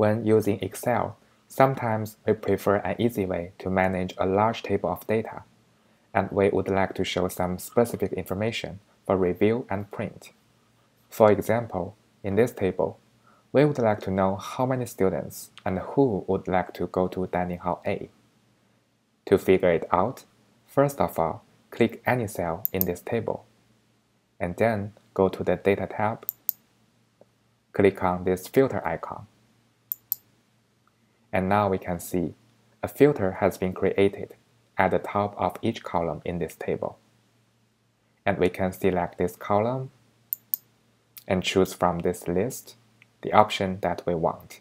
When using Excel, sometimes we prefer an easy way to manage a large table of data, and we would like to show some specific information for review and print. For example, in this table, we would like to know how many students and who would like to go to dining hall A. To figure it out, first of all, click any cell in this table, and then go to the Data tab, click on this filter icon. And now we can see a filter has been created at the top of each column in this table. And we can select this column and choose from this list the option that we want.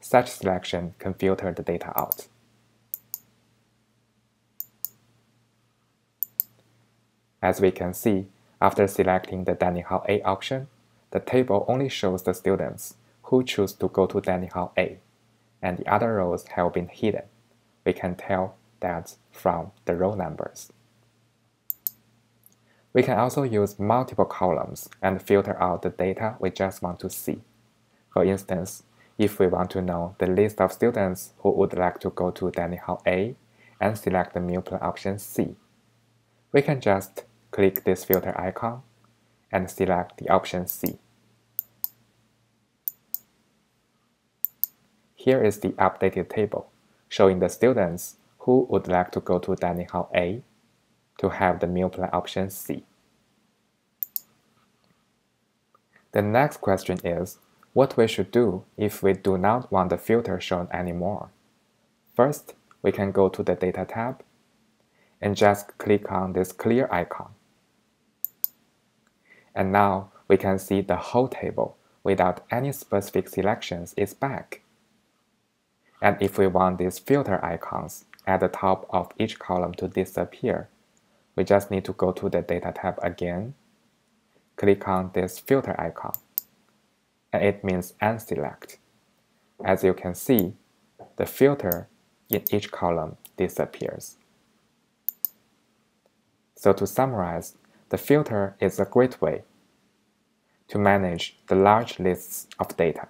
Such selection can filter the data out. As we can see, after selecting the dining hall A option, the table only shows the students who choose to go to dining hall A, and the other rows have been hidden. We can tell that from the row numbers. We can also use multiple columns and filter out the data we just want to see. For instance, if we want to know the list of students who would like to go to dining hall A and select the meal plan option C, we can just click this filter icon and select the option C. Here is the updated table showing the students who would like to go to dining hall A to have the meal plan option C. The next question is what we should do if we do not want the filter shown anymore. First, we can go to the Data tab and just click on this clear icon. And now we can see the whole table without any specific selections is back. And if we want these filter icons at the top of each column to disappear, we just need to go to the Data tab again, click on this filter icon, and it means unselect. As you can see, the filter in each column disappears. So to summarize, the filter is a great way to manage the large lists of data.